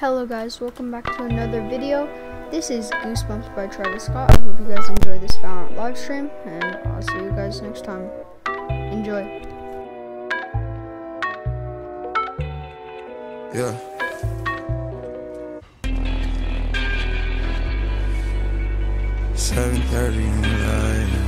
Hello guys, welcome back to another video. This is Goosebumps by Travis Scott. I hope you guys enjoy this Valorant live stream, and I'll see you guys next time. Enjoy. Yeah. Seven thirty in the night.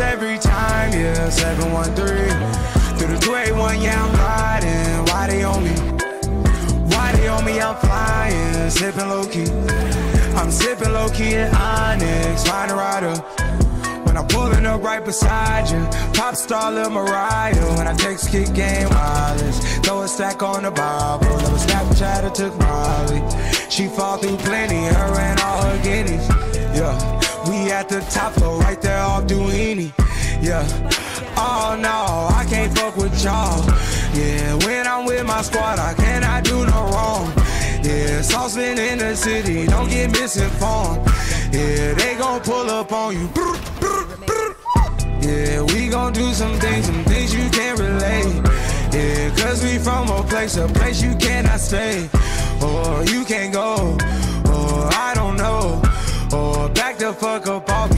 Every time, yeah. 713 through the 281, yeah, I'm riding. Why they on me? Why they on me? I'm flying, sipping low key. I'm sipping low key at Onyx, find a rider. When I'm pulling up right beside you, pop star Lil Mariah. When I text kick game wireless, throw a stack on the Bible. Never Snapchat or took Molly. She fall through plenty, her and all her guineas. Yeah, we at the top floor, right there off Duini. Yeah. Oh no, I can't fuck with y'all. Yeah, when I'm with my squad, I cannot do no wrong. Yeah, saucepan in the city, don't get misinformed. Yeah, they gon' pull up on you. Yeah, we gon' do some things, some things you can't relate. Yeah, cause we from a place, a place you cannot stay. Or you can't go, or I don't know. Or back the fuck up off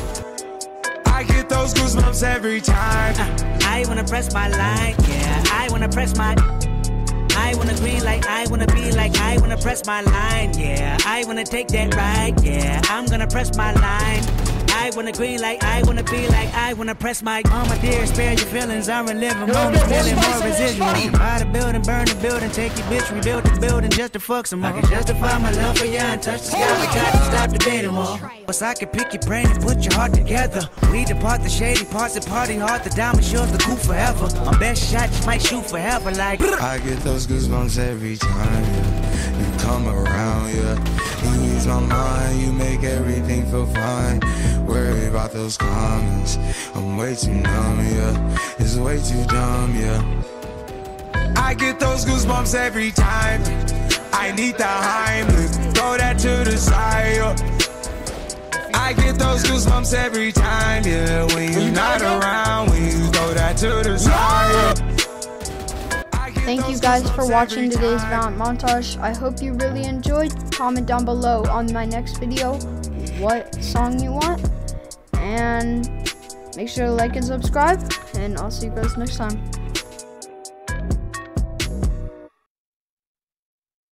I get those goosebumps every time. I wanna press my line, yeah. I wanna press my. I wanna green like I wanna be like I wanna press my line, yeah. I wanna take that ride, yeah. I'm gonna press my line. I wanna green like I wanna be like I wanna press my. Oh my dear, spare your feelings. I'm reliving moments, feeling more residual. Buy the building, burn the building, take your bitch, rebuild the building just to fuck some more. I can justify my love for you and touch the sky, but try to stop debating more. Plus I can pick your brain and put your heart together. We depart the shady parts and party hard. The diamond yours, the cool forever. My best shot might shoot forever, like. I get those goosebumps every time yeah. you come around, yeah. You ease my mind, you make everything feel fine. Worry about those comments, I'm way too numb, yeah. It's way too dumb, yeah. I get those goosebumps every time. I need the Heimlich, throw that to the side. yeah. I get those goosebumps every time, yeah. When you're not around, when you throw that to the side. yeah. Thank you guys for watching today's time. Valorant montage. I hope you really enjoyed. Comment down below on my next video what song you want. And make sure to like and subscribe. And I'll see you guys next time.